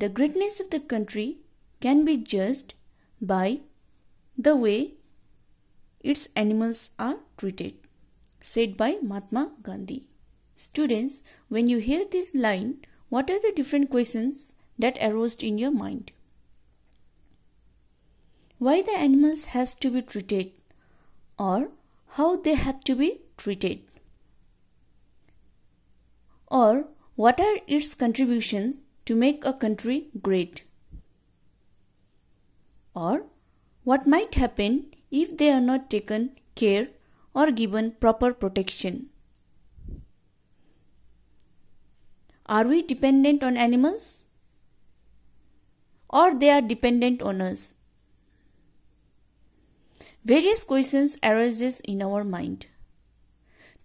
the greatness of the country can be judged by the way its animals are treated, said by Mahatma Gandhi. Students, when you hear this line, what are the different questions that arose in your mind? Why the animals has to be treated or how they have to be treated? Or what are its contributions to make a country great? Or what might happen if they are not taken care or given proper protection? Are we dependent on animals? Or they are dependent on us? Various questions arises in our mind.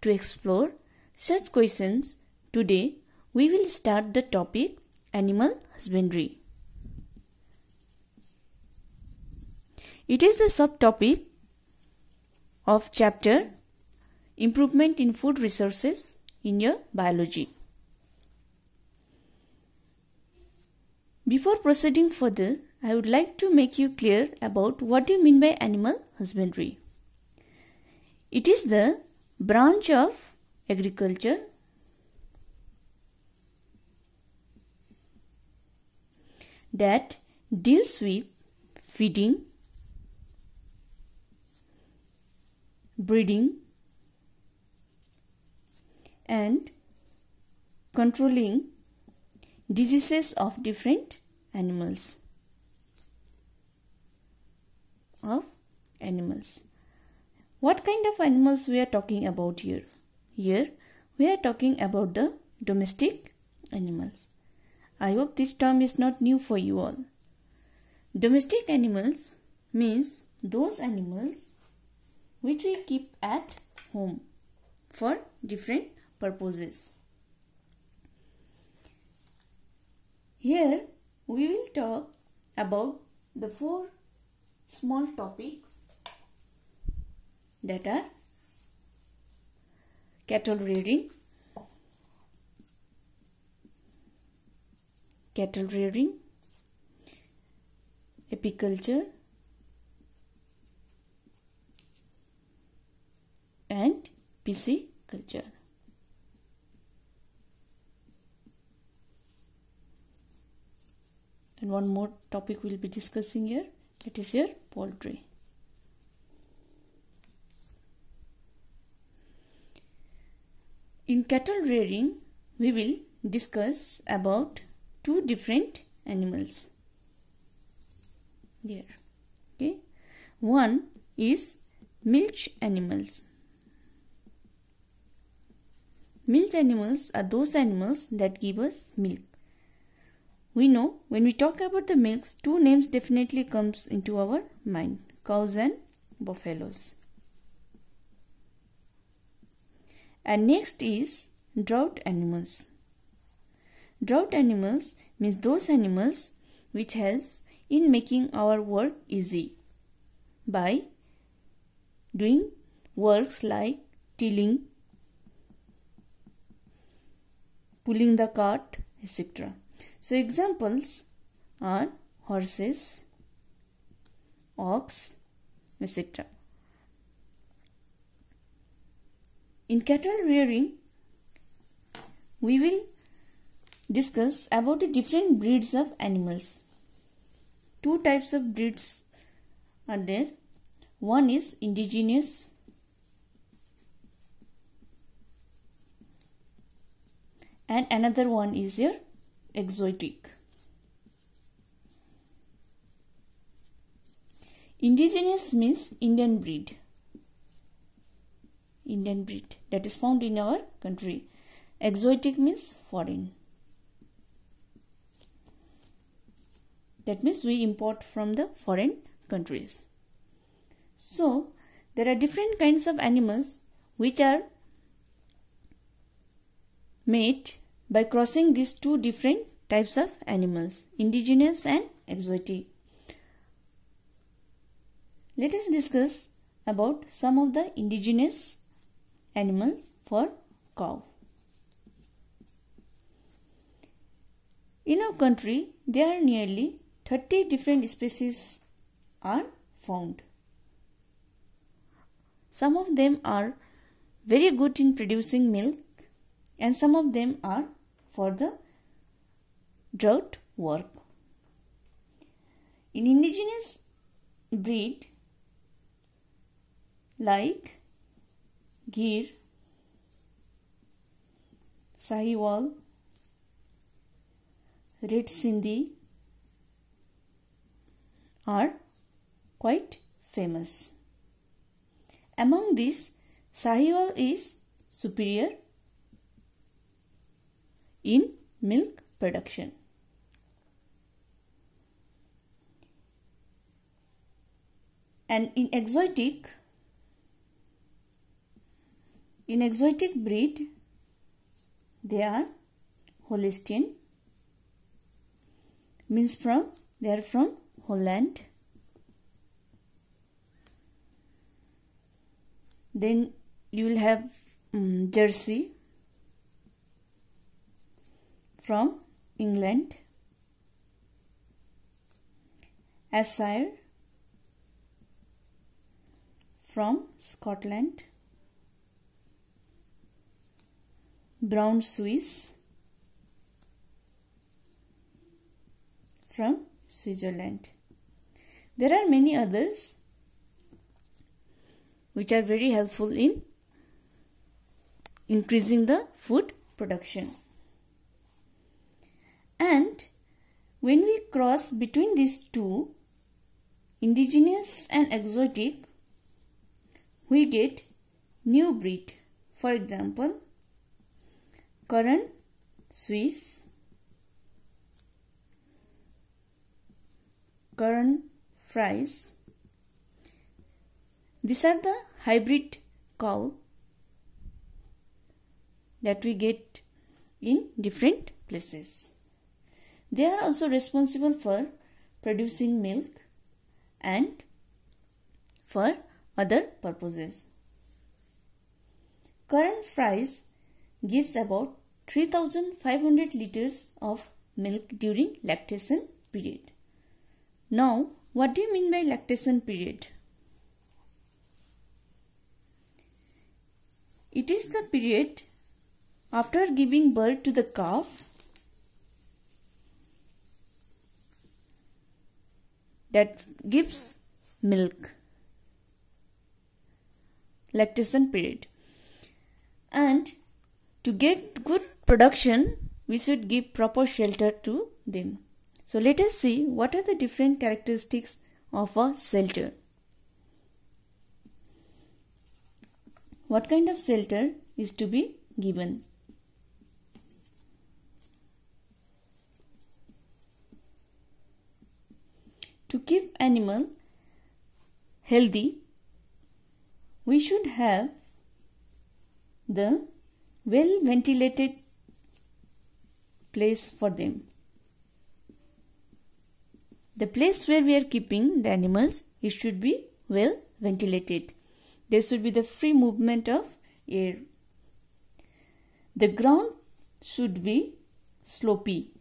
To explore such questions, today we will start the topic animal husbandry. It is the subtopic of chapter Improvement in Food Resources in your biology. Before proceeding further, I would like to make you clear about what you mean by animal husbandry. It is the branch of agriculture that deals with feeding, breeding, and controlling diseases of different animals of animals. What kind of animals we are talking about here? Here we are talking about the domestic animals i hope this term is not new for you all. Domestic animals means those animals which we keep at home for different purposes. Here we will talk about the four small topics that are cattle rearing, cattle rearing, apiculture, and pisciculture. and one more topic we'll be discussing here that is your poultry in cattle rearing we will discuss about two different animals. There. Okay. One is milch animals. Milch animals are those animals that give us milk. We know when we talk about the milks, two names definitely comes into our mind, cows and buffaloes. And next is drought animals. Drought animals means those animals which helps in making our work easy by doing works like tilling, pulling the cart, etc. So examples are horses, ox, etc. In cattle rearing, we will discuss about the different breeds of animals. Two types of breeds are there. One is indigenous and another one is your exotic. Indigenous means Indian breed. Indian breed that is found in our country. Exotic means foreign. That means we import from the foreign countries. So, there are different kinds of animals which are made by crossing these two different types of animals, indigenous and exotic. Let us discuss about some of the indigenous animals for cow. In our country, there are nearly 30 different species are found. Some of them are very good in producing milk and some of them are for the drought work. In indigenous breed like Gir, Sahiwal, Red Sindhi are quite famous. Among these, Sahiwal is superior in milk production. And in exotic, in exotic breed, they are Holstein, means from they are from Holland. Then you will have um, Jersey from England, Ayrshire from Scotland, Brown Swiss from Switzerland. There are many others which are very helpful in increasing the food production. And when we cross between these two, indigenous and exotic, we get new breed. For example, Karan Swiss, Karan Fries. These are the hybrid cow that we get in different places. They are also responsible for producing milk and for other purposes. Karan Fries gives about 3500 liters of milk during lactation period. Now, what do you mean by lactation period? It is the period after giving birth to the calf that gives milk. Lactation period. And to get good production, we should give proper shelter to them. So let us see what are the different characteristics of a shelter. What kind of shelter is to be given? To keep animal healthy, we should have the well ventilated place for them. The place where we are keeping the animals, it should be well ventilated. There should be the free movement of air. The ground should be slopy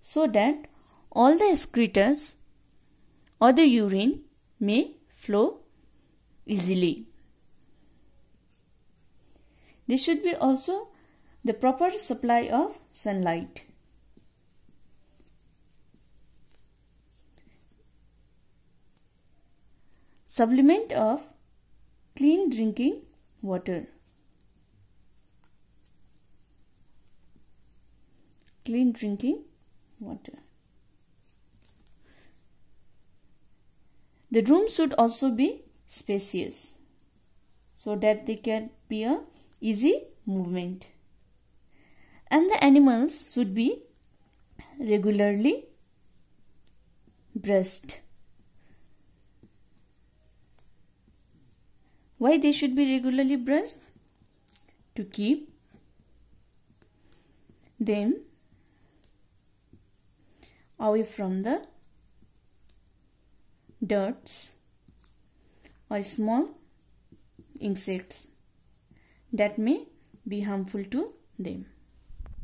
so that all the excretors or the urine may flow easily. There should be also the proper supply of sunlight. Supplement of clean drinking water. Clean drinking water. The room should also be spacious so that they can be a easy movement. And the animals should be regularly brushed. Why they should be regularly brushed? To keep them away from the dirts or small insects that may be harmful to them.